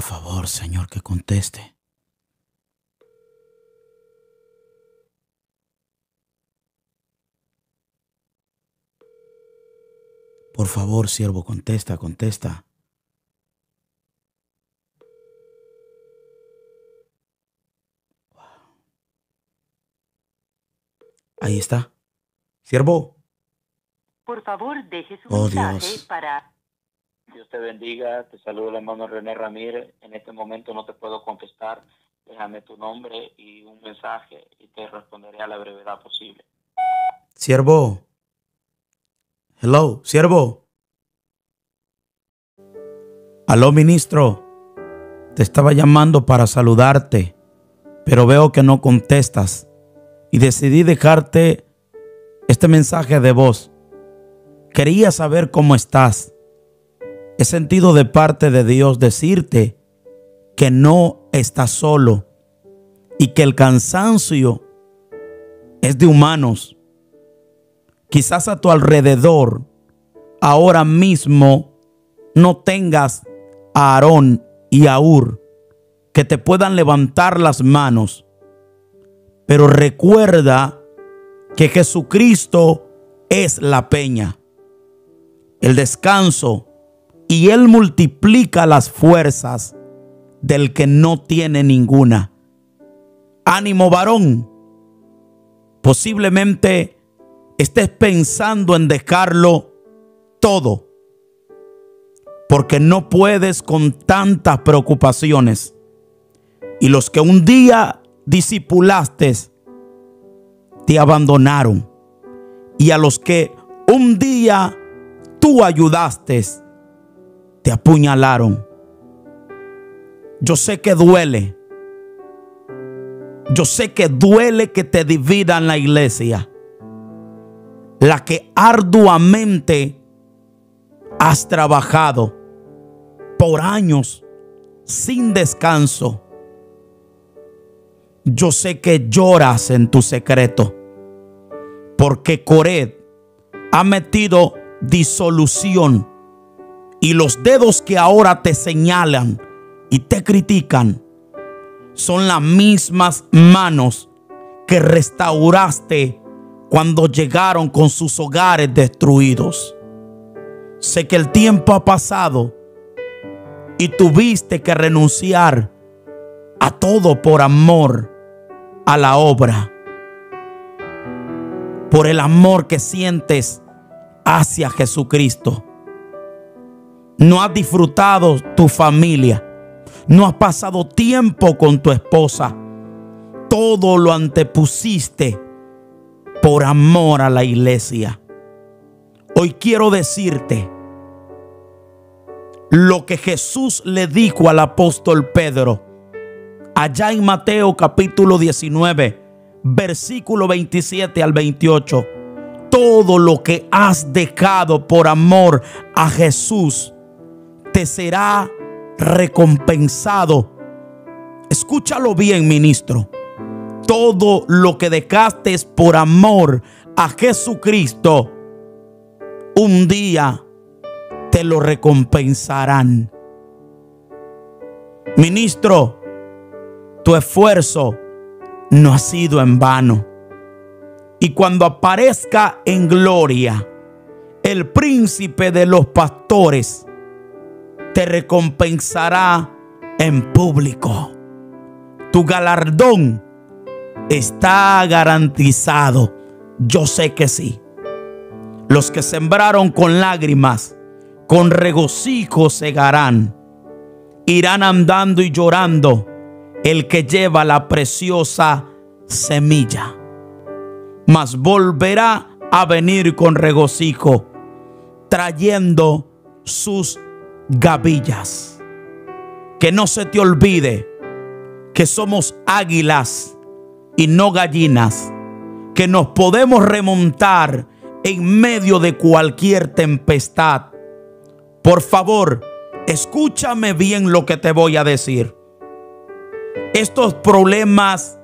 Por favor, Señor, que conteste. Por favor, siervo, contesta, contesta. Ahí está. Siervo. Por favor, deje su Oh, mensaje Dios. para... Dios te bendiga, te saludo el hermano René Ramírez. En este momento no te puedo contestar. Déjame tu nombre y un mensaje y te responderé a la brevedad posible. Siervo. Hello, siervo. Aló, ministro. Te estaba llamando para saludarte, pero veo que no contestas y decidí dejarte este mensaje de voz. Quería saber cómo estás. He sentido de parte de Dios decirte que no estás solo y que el cansancio es de humanos. Quizás a tu alrededor ahora mismo no tengas a Aarón y a Ur que te puedan levantar las manos. Pero recuerda que Jesucristo es la peña, el descanso, y Él multiplica las fuerzas del que no tiene ninguna. Ánimo varón, posiblemente estés pensando en dejarlo todo, porque no puedes con tantas preocupaciones. Y los que un día disipulaste, te abandonaron. Y a los que un día tú ayudaste, apuñalaron. Yo sé que duele. Yo sé que duele que te dividan la iglesia. La que arduamente has trabajado por años sin descanso. Yo sé que lloras en tu secreto porque Cored ha metido disolución y los dedos que ahora te señalan y te critican son las mismas manos que restauraste cuando llegaron con sus hogares destruidos. Sé que el tiempo ha pasado y tuviste que renunciar a todo por amor a la obra. Por el amor que sientes hacia Jesucristo. No has disfrutado tu familia. No has pasado tiempo con tu esposa. Todo lo antepusiste por amor a la iglesia. Hoy quiero decirte lo que Jesús le dijo al apóstol Pedro allá en Mateo capítulo 19, versículo 27 al 28. Todo lo que has dejado por amor a Jesús te será recompensado. Escúchalo bien, ministro. Todo lo que dejaste por amor a Jesucristo, un día te lo recompensarán. Ministro, tu esfuerzo no ha sido en vano. Y cuando aparezca en gloria el príncipe de los pastores, te recompensará en público. Tu galardón está garantizado. Yo sé que sí. Los que sembraron con lágrimas, con regocijo segarán. Irán andando y llorando el que lleva la preciosa semilla. Mas volverá a venir con regocijo, trayendo sus gavillas. Que no se te olvide que somos águilas y no gallinas, que nos podemos remontar en medio de cualquier tempestad. Por favor, escúchame bien lo que te voy a decir. Estos problemas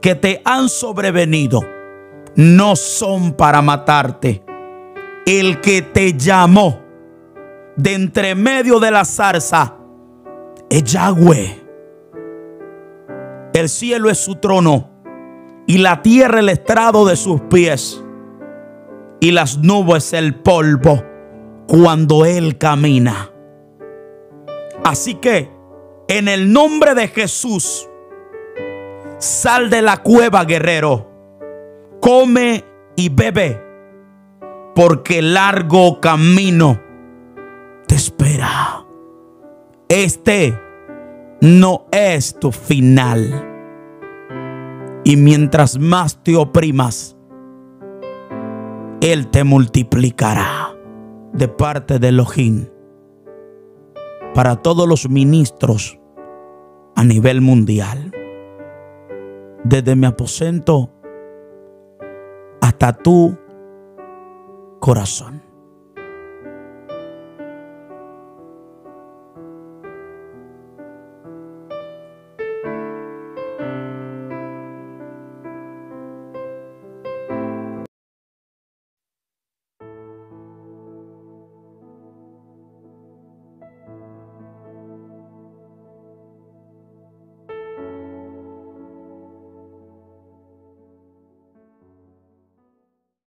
que te han sobrevenido no son para matarte. El que te llamó de entre medio de la zarza es Yahweh. El cielo es su trono y la tierra el estrado de sus pies y las nubes el polvo cuando Él camina. Así que, en el nombre de Jesús, sal de la cueva, guerrero. Come y bebe, porque largo camino te espera. Este no es tu final. Y mientras más te oprimas, Él te multiplicará de parte de Elohim para todos los ministros a nivel mundial. Desde mi aposento hasta tu corazón.